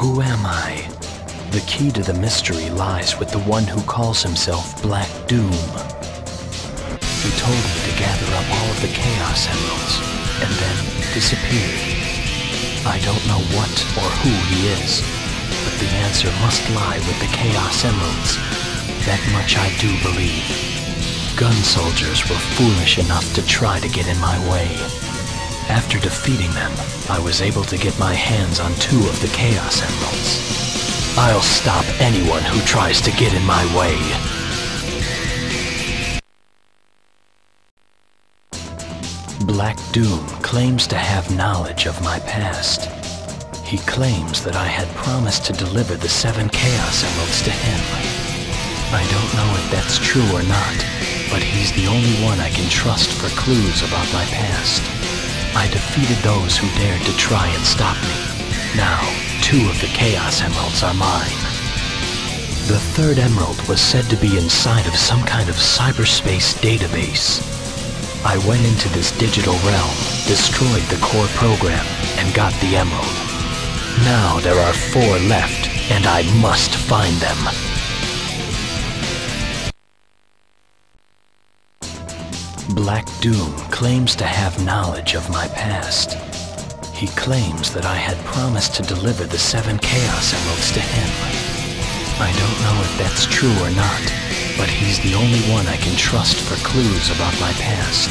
Who am I? The key to the mystery lies with the one who calls himself Black Doom. He told me to gather up all of the Chaos Emeralds, and then disappeared. I don't know what or who he is, but the answer must lie with the Chaos Emeralds. That much I do believe. Gun soldiers were foolish enough to try to get in my way. After defeating them, I was able to get my hands on two of the Chaos Emeralds. I'll stop anyone who tries to get in my way. Black Doom claims to have knowledge of my past. He claims that I had promised to deliver the seven Chaos Emeralds to him. I don't know if that's true or not, but he's the only one I can trust for clues about my past. I defeated those who dared to try and stop me. Now, two of the Chaos Emeralds are mine. The third emerald was said to be inside of some kind of cyberspace database. I went into this digital realm, destroyed the core program, and got the emerald. Now there are four left, and I must find them. Black Doom claims to have knowledge of my past. He claims that I had promised to deliver the seven Chaos Emeralds to him. I don't know if that's true or not, but he's the only one I can trust for clues about my past.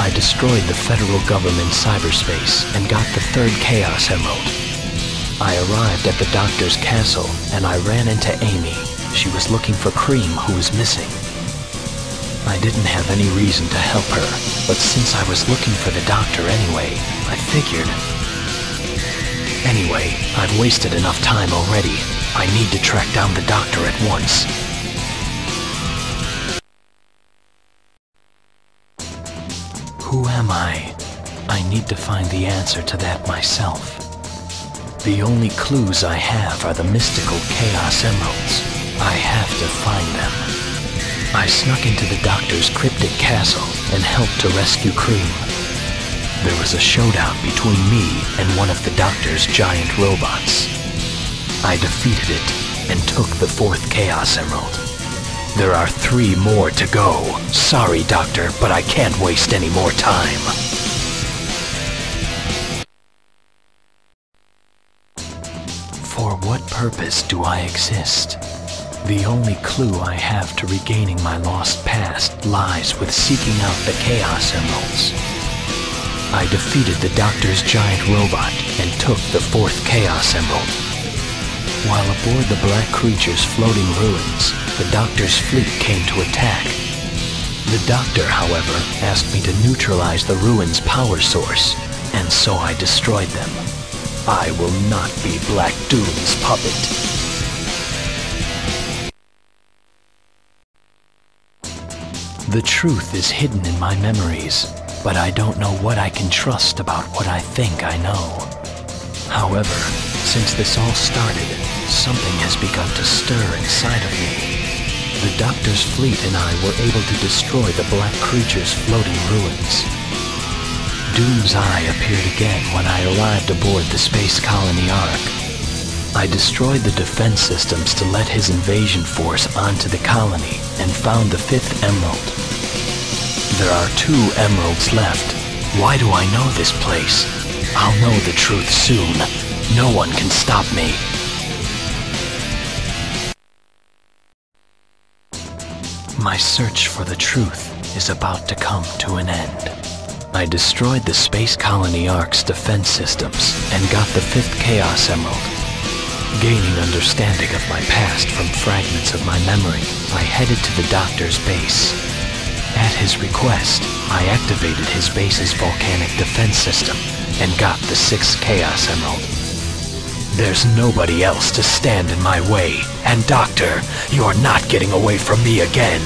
I destroyed the federal government cyberspace and got the third Chaos Emerald. I arrived at the doctor's castle and I ran into Amy. She was looking for Cream who was missing. I didn't have any reason to help her, but since I was looking for the doctor anyway, I figured... Anyway, I've wasted enough time already. I need to track down the doctor at once. Who am I? I need to find the answer to that myself. The only clues I have are the mystical Chaos Emeralds. I have to find. I snuck into the doctor's cryptic castle and helped to rescue Cream. There was a showdown between me and one of the doctor's giant robots. I defeated it and took the fourth Chaos Emerald. There are three more to go. Sorry, Doctor, but I can't waste any more time. For what purpose do I exist? The only clue I have to regaining my lost past lies with seeking out the Chaos Emeralds. I defeated the Doctor's giant robot and took the fourth Chaos Emerald. While aboard the Black Creature's floating ruins, the Doctor's fleet came to attack. The Doctor, however, asked me to neutralize the ruins' power source, and so I destroyed them. I will not be Black Doom's puppet. The truth is hidden in my memories, but I don't know what I can trust about what I think I know. However, since this all started, something has begun to stir inside of me. The Doctor's fleet and I were able to destroy the Black Creature's floating ruins. Doom's Eye appeared again when I arrived aboard the Space Colony Ark. I destroyed the defense systems to let his invasion force onto the colony and found the fifth emerald. There are two emeralds left. Why do I know this place? I'll know the truth soon. No one can stop me. My search for the truth is about to come to an end. I destroyed the Space Colony Ark's defense systems and got the fifth Chaos Emerald. Gaining understanding of my past from fragments of my memory, I headed to the Doctor's base. At his request, I activated his base's volcanic defense system and got the sixth Chaos Emerald. There's nobody else to stand in my way, and Doctor, you're not getting away from me again.